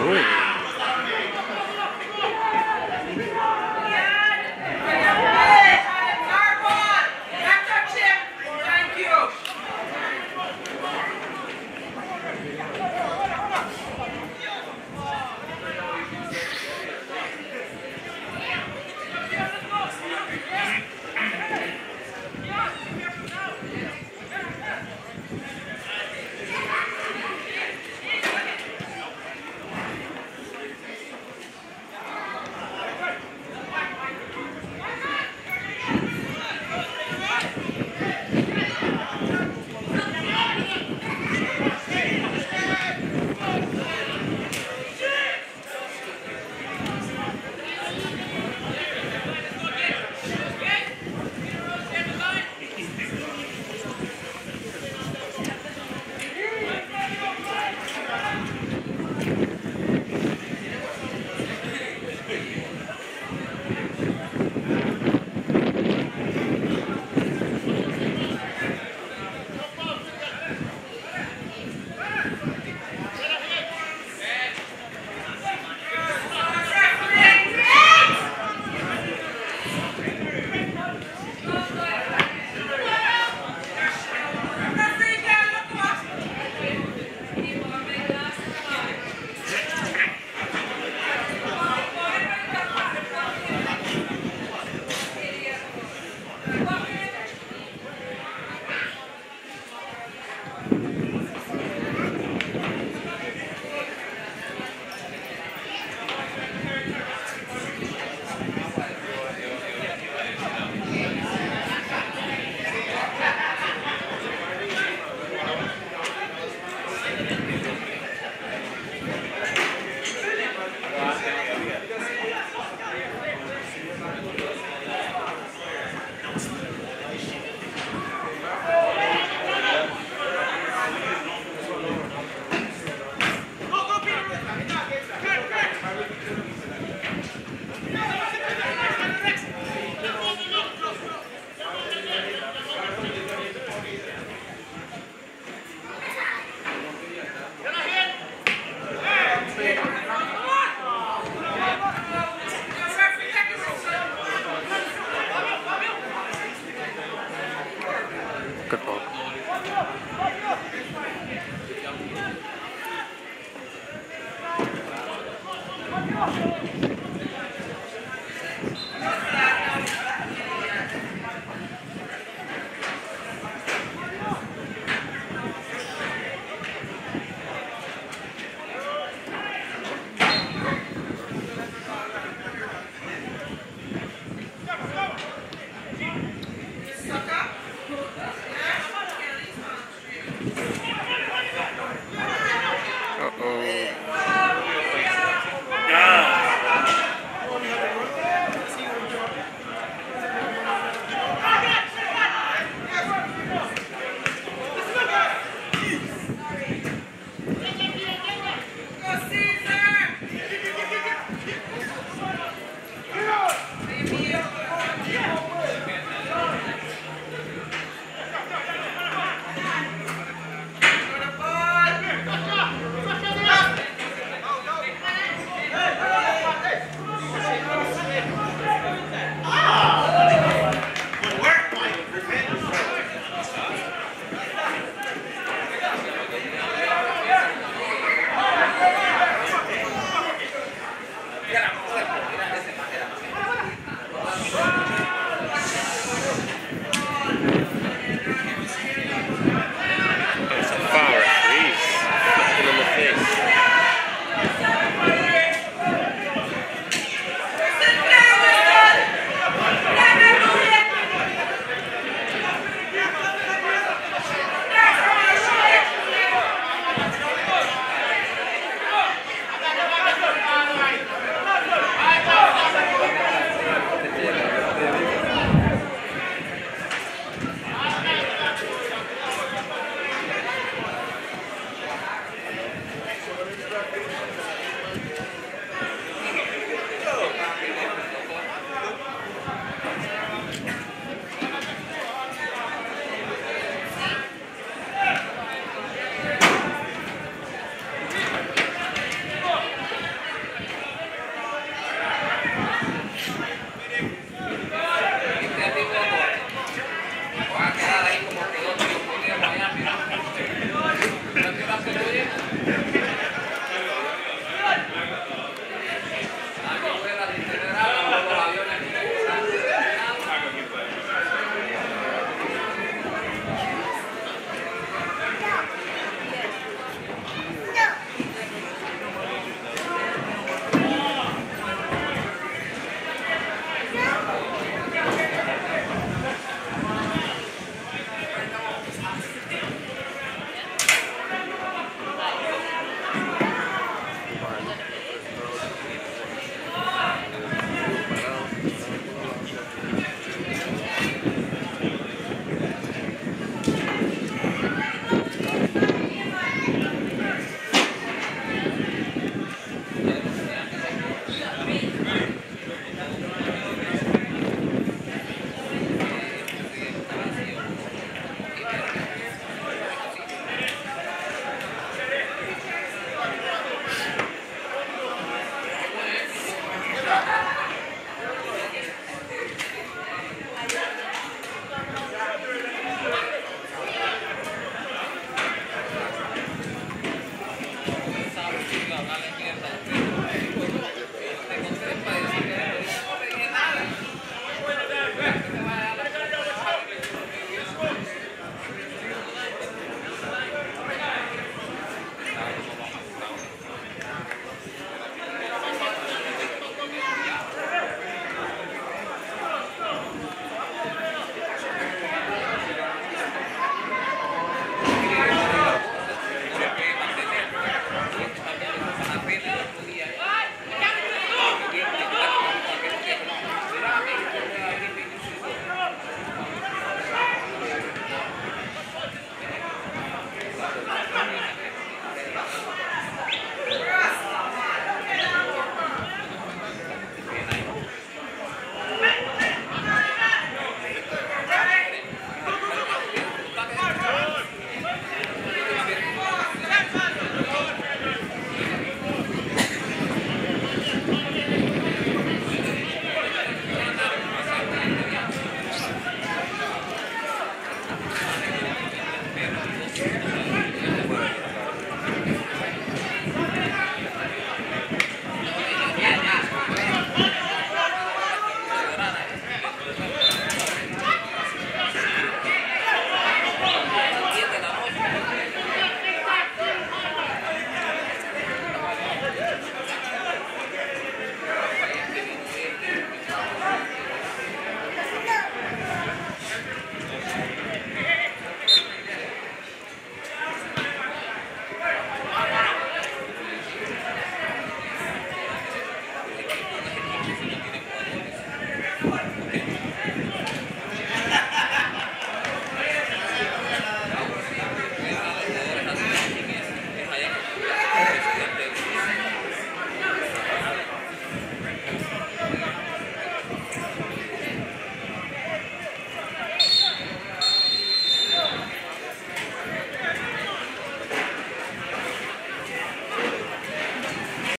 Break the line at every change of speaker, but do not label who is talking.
Cool.